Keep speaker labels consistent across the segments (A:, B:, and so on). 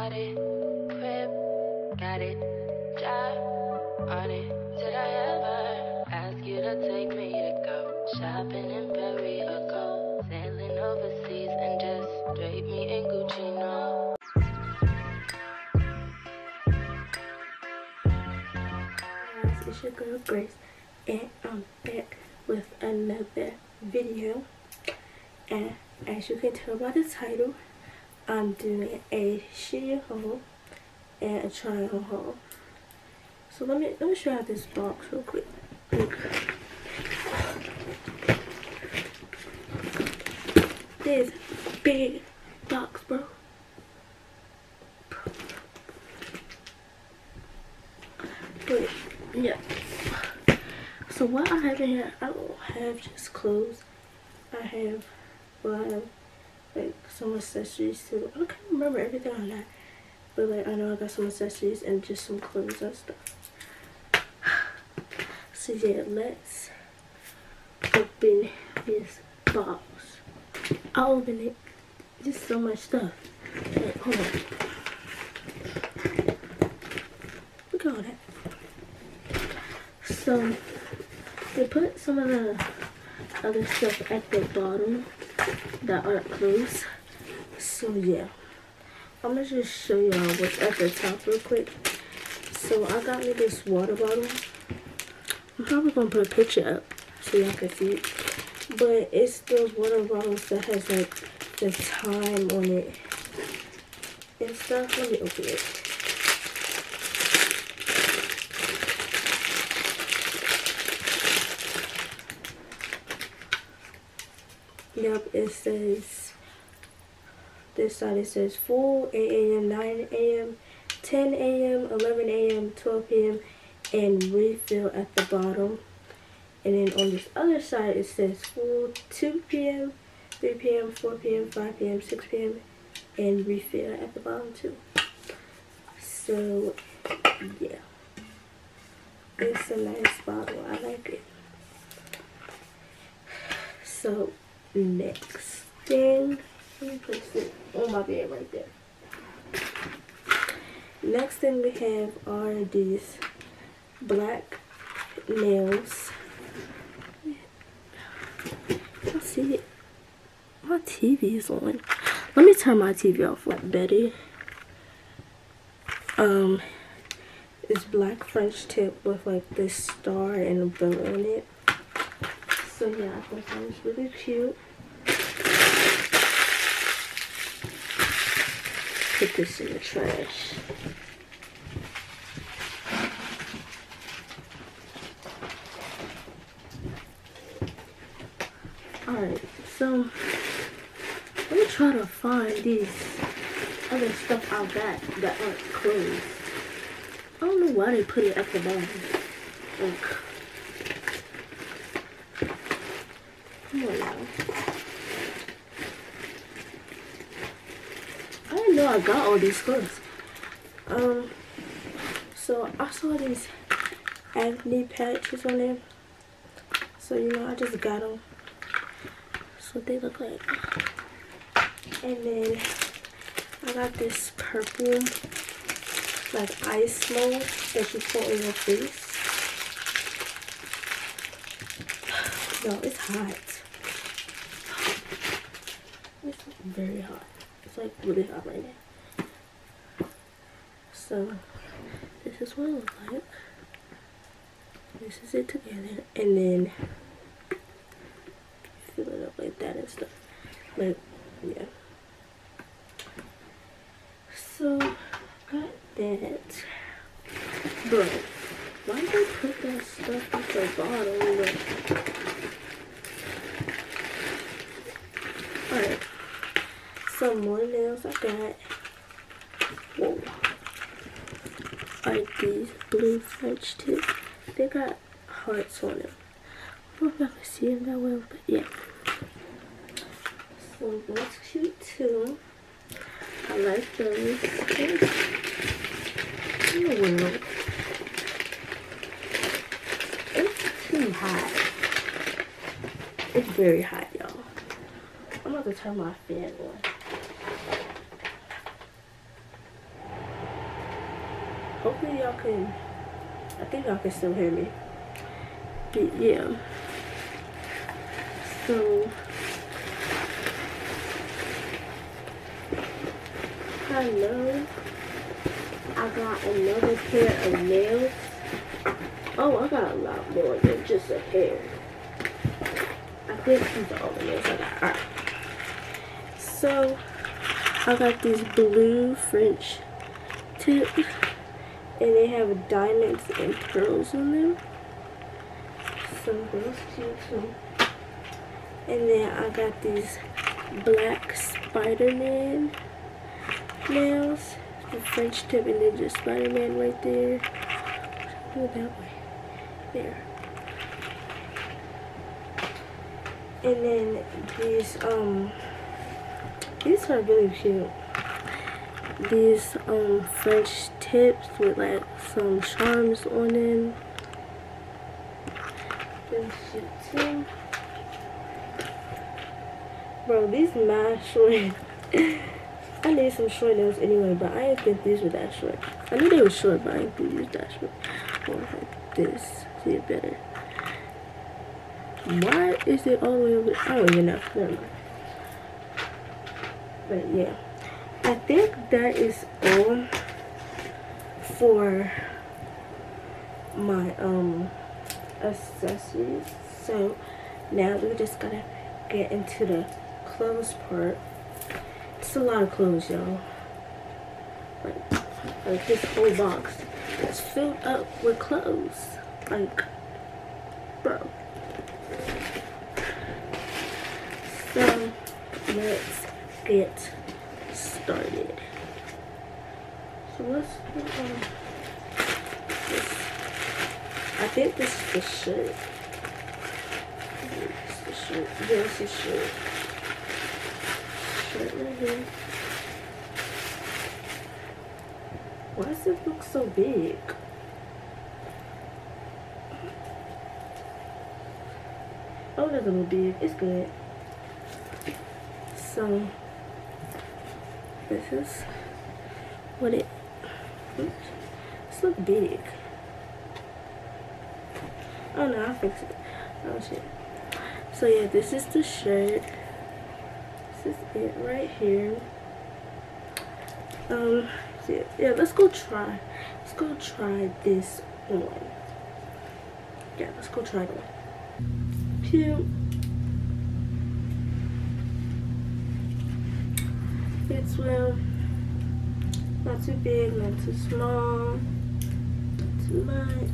A: bought it, crib, got it, job on it. Did I ever ask you to take me to go shopping in or go sailing overseas and just drape me in Gucci? No.
B: it's your girl Grace and I'm back with another video and as you can tell by the title I'm doing a Shein haul and a on haul so let me let me show you this box real quick. This big box bro. But yeah. So what i have in here i don't have just clothes. I have well i have some accessories too. I can't remember everything on that. But like i know i got some accessories and just some clothes and stuff. So yeah let's open this box. I'll open it. Just so much stuff. Hold on. Look at all that. So they put some of the other stuff at the bottom that aren't clothes. So yeah. I'm gonna just show y'all what's at the top real quick. So I got me this water bottle. I'm probably gonna put a picture up so y'all can see it. But it's those water bottles that has like the time on it and stuff. Let me open it. Yep, it says this side it says full 8 a.m., 9 a.m., 10 a.m., 11 a.m., 12 p.m., and refill at the bottom. And then on this other side it says full 2 p.m., 3 p.m., 4 p.m., 5 p.m., 6 p.m., and refill at the bottom too. So yeah. It's a nice bottle. I like it. So next thing let me place it on my bed right there. Next thing we have are these black nails. I see it. My TV is on. Let me turn my TV off like Betty. Um it's black French tip with like this star and a bow on it. So yeah, I thought that was really cute. Put this in the trash. Alright, so let me try to find these other stuff I got that aren't clothes. I don't know why they put it at the bottom. Like, Come on now. I didn't know I got all these clothes. Um, so I saw these acne patches on them. So, you know, I just got them. That's what they look like. And then I got this purple, like ice mold that you put on your face. Yo, it's hot. It's very hot. It's like really hot right now. So, this is what it looks like. This is it together. And then, fill it up like that and stuff. Like, yeah. So, got that. Bro, why did they put that stuff at the bottom? Alright. Some more nails I got. Whoa. Are these blue French tips? They got hearts on them. I don't know if I can see them that well, but yeah. So that's cute too. I like those. In the world. It's too hot. It's very hot, y'all. I'm about to turn my fan on. Hopefully y'all can I think y'all can still hear me. But yeah. So hello. I got another pair of nails. Oh, I got a lot more than just a pair. I think these are all the nails I got. Alright. So I got these blue French tips and they have diamonds and pearls on them. So those cute too. And then I got these black Spider-Man nails. The French tip and then just Spider-Man right there. Go that way. There. And then these um these are really cute these um French tips with like some charms on them. Bro, these mad short. I need some short nails anyway, but I didn't think these were that short. I knew they were short, but I didn't think these were that short. Or like this. See it better. Why is it all the way over? I don't even know. Never mind. But yeah. I think that is all for my um accessories. So now we're just gonna get into the clothes part. It's a lot of clothes, y'all. Like, like this whole box is filled up with clothes. Like, bro. So let's get started. So let's put on this. I think this is the shirt. It's the shirt. It's the shirt. Shirt right here. Why does it look so big? Oh, it doesn't look big. It's good. So, this is what it big. Oh no I'll fix it. Oh shit. So yeah this is the shirt. This is it right here. Um yeah, yeah let's go try. Let's go try this on yeah let's go try it on cute. Fits well. Not too big, not too small, too much.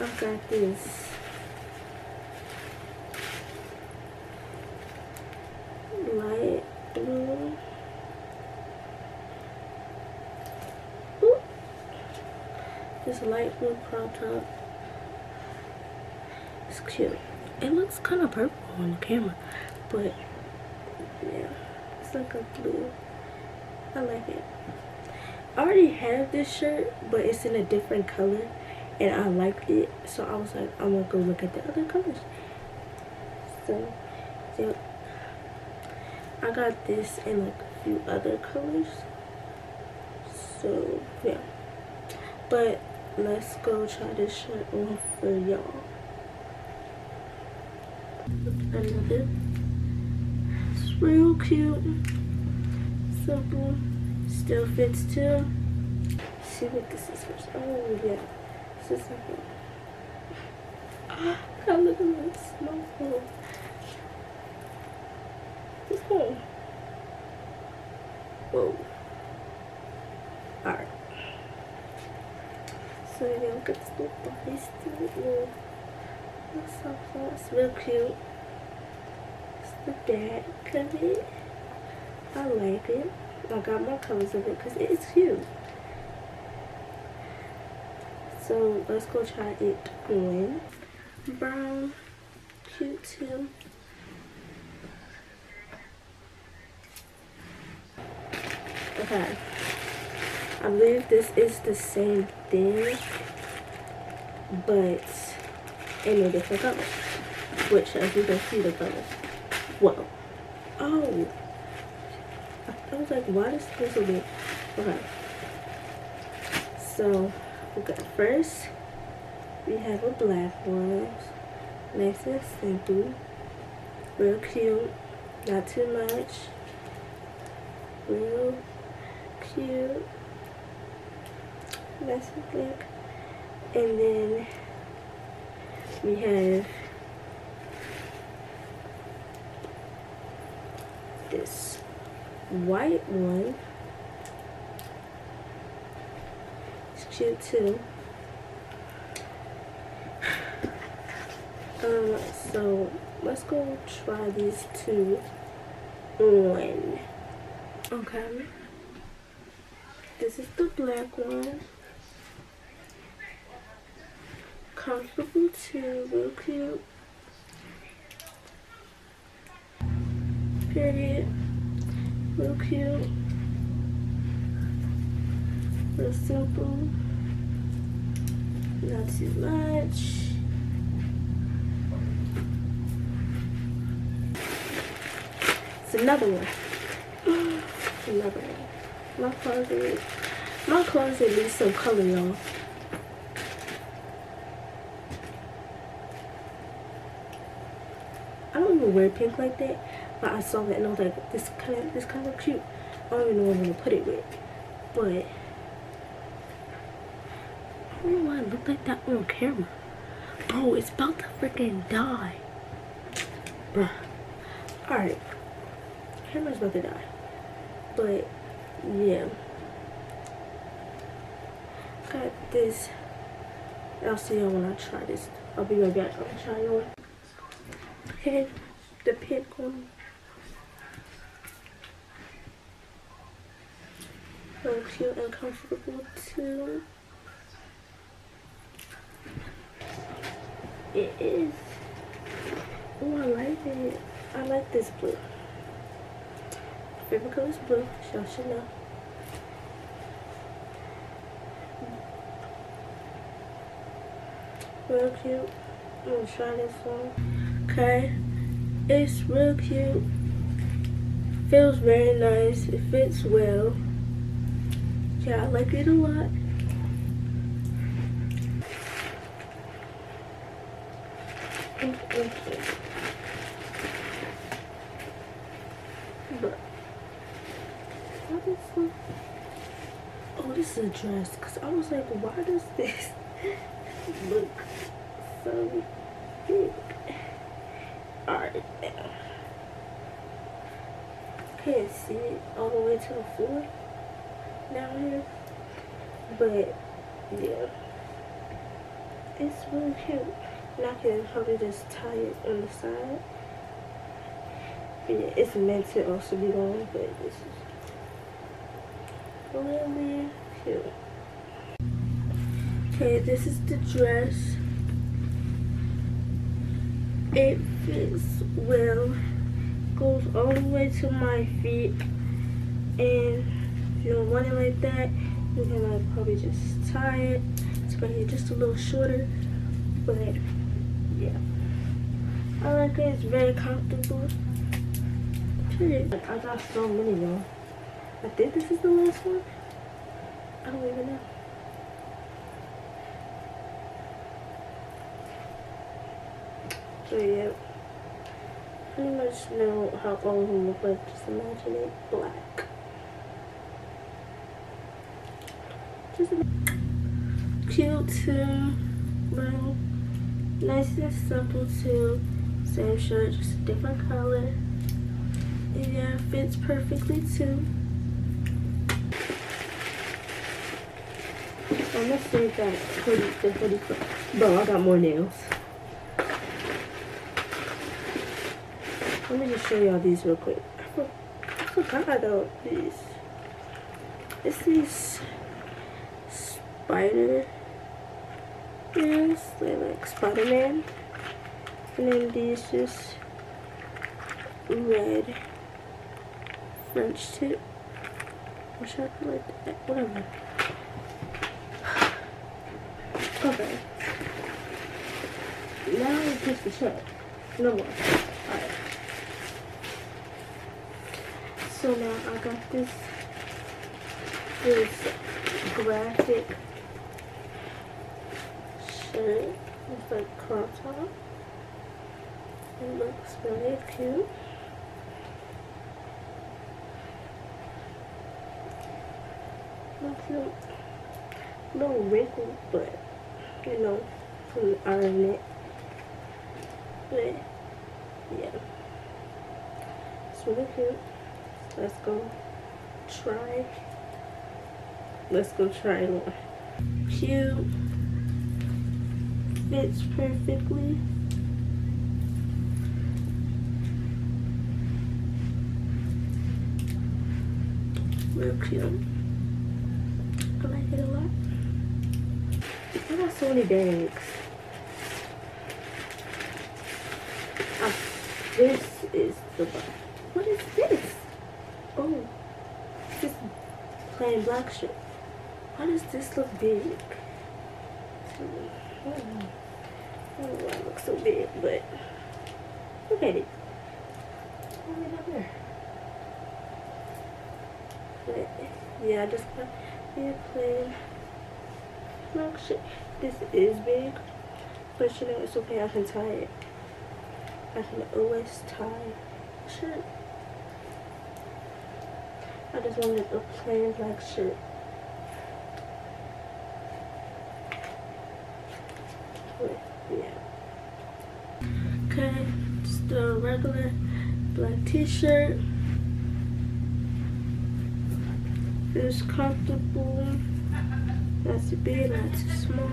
B: I got this. Light blue. Ooh. This light blue crop top. It's cute. It looks kind of purple on the camera, but yeah, it's like a blue. I like it. I already have this shirt, but it's in a different color, and I liked it, so I was like, I'm gonna go look at the other colors. So, yeah, I got this in like a few other colors. So, yeah. But let's go try this shirt on for y'all another it's real cute simple still fits too Let's see what this is first oh yeah this is simple ah look at my snow Let's go. Whoa. Alright. So yeah, look at this little body still. That's so close. Real cute. It's the back of it. I like it. I got more colors of it because it's cute. So let's go try it on. Brown. Cute too. Okay. I believe this is the same thing, but in a different color. Which, as you can see, the color. Whoa. Oh. I was like, why does this big? Okay. So, got first, we have a black one. Nice and simple. Real cute. Not too much. Real cute. Nice and. And then we have this white one. It's cute too. Um, so let's go try these two on. Okay. This is the black one. Comfortable too, real cute. Period. Real cute. Real simple. Not too much. It's another one. Another one. My closet. My closet needs some color, y'all. I don't even wear pink like that, but I saw that and I was like, this kind of this kind of cute. I don't even know where I'm gonna put it with, but I don't know why I look like that on camera, bro. It's about to freaking die, bro. All right, camera's about to die, but yeah, got this. I'll see y'all when I try this. I'll be right back. I'll try y'all pink, the pink one. So cute and comfortable too. It is. Oh, I like it. I like this blue. Favorite color is blue. Y'all should know. Real cute. I'm gonna try this one. Okay. It's real cute. Feels very nice. It fits well. Yeah, I like it a lot. But? Oh, this is a dress. Cause I was like, why does this look so big? Alright. Can't see it all the way to the floor down here. But It's really cute. And I can probably just tie it on the side. But yeah, it's meant to also be long, but this is really cute. Okay, this is the dress. It fits well, goes all the way to my feet, and if you don't want it like that, you can like probably just tie it to make it just a little shorter. But yeah, I like it. It's very comfortable. Period. I got so many y'all. I think this is the last one. I don't even know. So yeah, pretty much know how all of them look like. Just imagine it black. Just cute too, well, nice and simple too. Same shirt, just a different color. And yeah, fits perfectly too. I'm gonna save that hoodie, the hoodie. Bro, I got more nails. Let me just show y'all these real quick. I forgot about these. It's these spider They're like Spider-Man. And then these just red French tip. Wish I like that. Whatever. Okay. Now it's just the shirt. No more. Alright. So now I got this this graphic shirt. It's like crop top. It looks really cute. Looks a little wrinkled, but you know, from ironing it. But yeah, it's really cute. Let's go try. Let's go try it on. Cute. Fits perfectly. Real cute. I like it a lot. I got so many bags. Ah, this is the What is this? Oh, this plain black shirt. Why does this look big? I so big, but look at it. Yeah, I just a plain black shirt. This is big, but you know it's okay. I can tie it. I can always tie shirt. I just wanted a plain black shirt. T-shirt. It's comfortable. Not too big, not too small.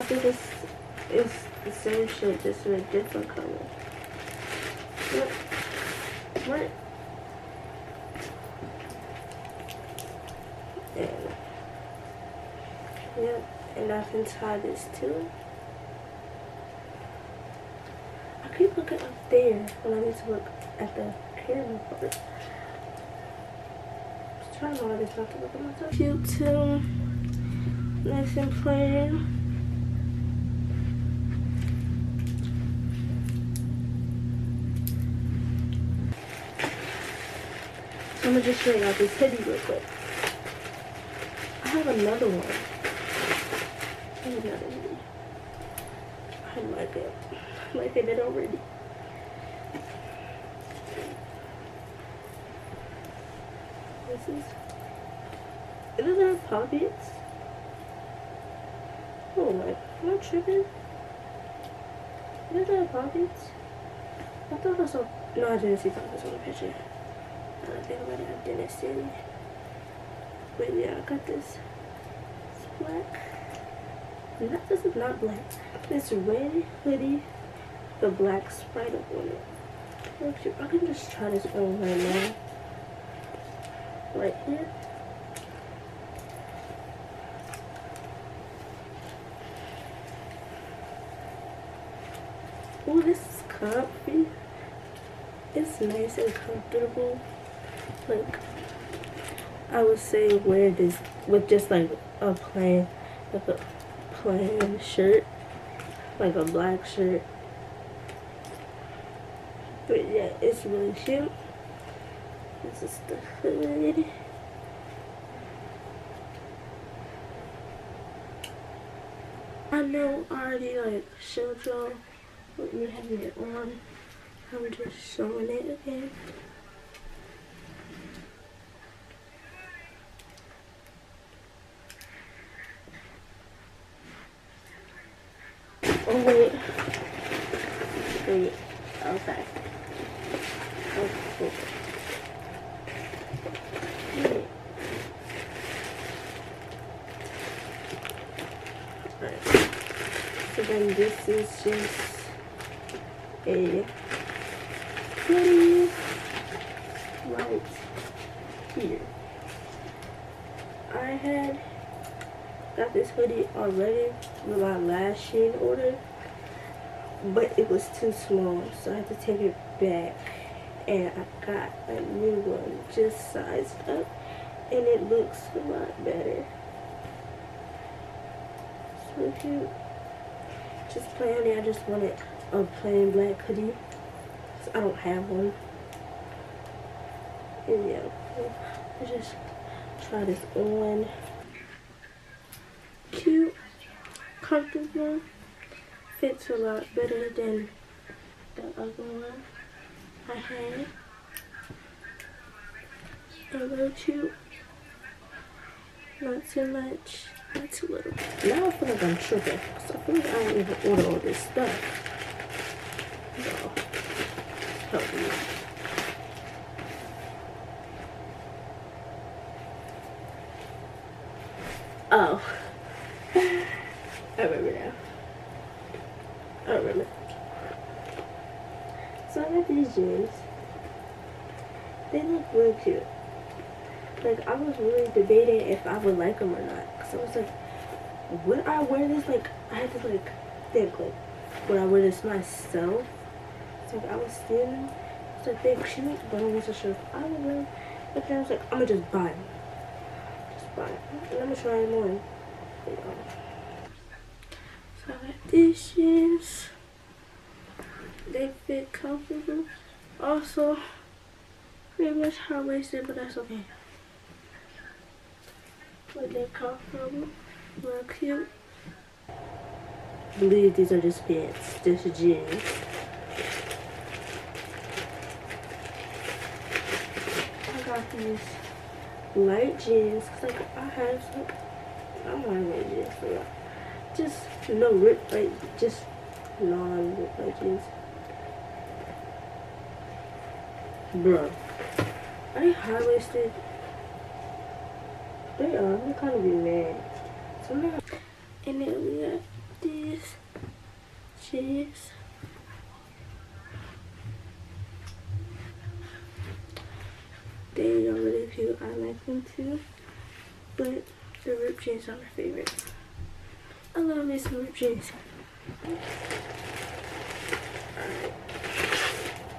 B: I think it's, it's the same shirt, just in a different color. What? What? And, yep, and I can tie this too. I keep looking up there when I need to look at the camera part. Just trying my hardest not to look at myself. Cute too. Nice and plain. I'm gonna just show you out this hoodie real quick. I have another one. I have another hoodie. I like it. I like it already. This is. It doesn't have. Oh my, am I tripping? It doesn't have pockets. I thought I saw. No, I didn't see pockets on the picture. I don't think about it. I didn't see. But yeah, I got this. It's black. No, this is not black. This red hoodie, the black spider on it. I can just try this on right now. Right here. Oh, this is comfy. It's nice and comfortable. Like, I would say wear this with just like a plain, like a plain shirt, like a black shirt. But yeah, it's really cute. This is the hood. I know I already like showed y'all with me having it on. I'm just showing it again. Oh wait. Wait. Okay. Oh, okay. Wait. Alright. So then this is just a hoodie right here. I had got this hoodie already with my last Shein order, but it was too small, so I had to take it back. And I got a new one just sized up, and it looks a lot better. So cute. Just plain, I just wanted a plain black hoodie. So I don't have one. And yeah, I just try this on. Cute, comfortable, fits a lot better than the other one I had. And real cute. Not too much, not too little. Now I feel like I'm tripping. So I feel like I didn't even order all this stuff. So, help me. Oh. I remember now. I remember. So I got these jeans. They look real cute. Like, I was really debating if I would like them or not. Because I was like, would I wear this? Like, I had to, like, think, like, would I wear this myself? So, like, I was standing. It's like, they cute, but I wasn't sure if I wear them. But then I was like, I'm to just buy them. Just buy them. And I'm to try them on. So, I got these jeans. They fit comfortable. Also, pretty much high-waisted, but that's okay. But they're comfortable, real cute. I believe these are just pants, just jeans. I got these light jeans, cause like I have some, I'm wearing light jeans for that. Just no rip, like just non-rip light jeans. Bro, are they high-waisted? They are. Kind of be mad. So I'm. And then we got these jeans. They are really cute. I like them too. But the ripped jeans are my favorite. I love me some ripped jeans.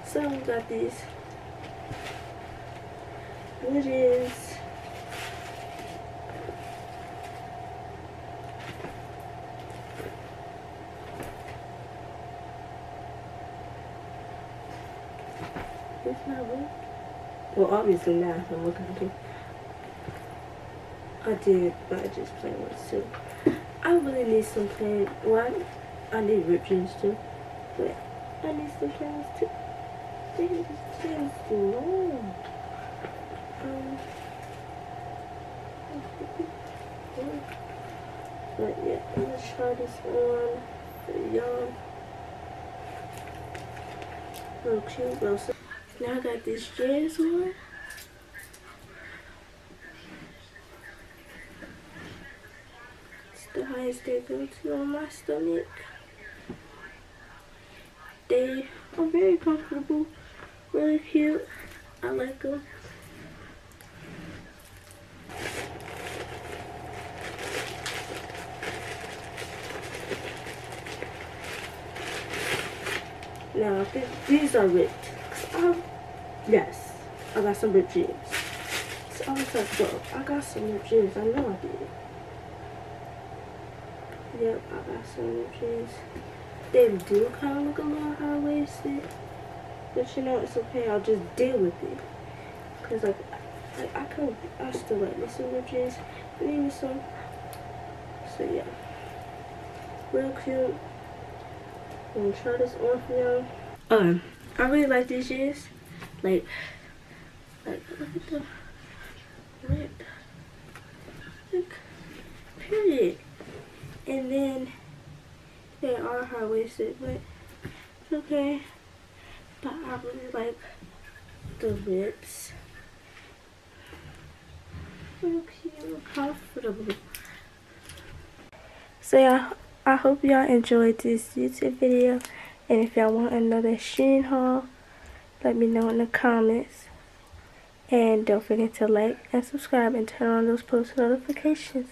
B: So we got these jeans. Not good. Well, obviously now I'm looking. I did, but I just plain ones too. I really need some plain. I, need ripped jeans too, but I need some plain too. These jeans too long. Um, but yeah, I'm gonna try this on y'all. Real cute, simple. Now I got this dress on. It's the highest they go to on my stomach. They are very comfortable, really cute. I like them. Now, these are ripped. Yes, I got some ripped jeans. So I was like, bro, I got some ripped jeans. I know I did. Yep, I got some ripped jeans. They do kind of look a little high-waisted. But you know, it's okay. I'll just deal with it. Because, like, I, I could, I still like me some ripped jeans. Maybe some. So, yeah. Real cute. I'm gonna try this on for y'all. Um, I really like these jeans. Like, like look at the rip. Look, period. And then they are high waisted, but it's okay. But I really like the rips. Real cute, comfortable. So yeah, I hope y'all enjoyed this YouTube video. And if y'all want another Shein haul, let me know in the comments. And don't forget to like and subscribe and turn on those post notifications.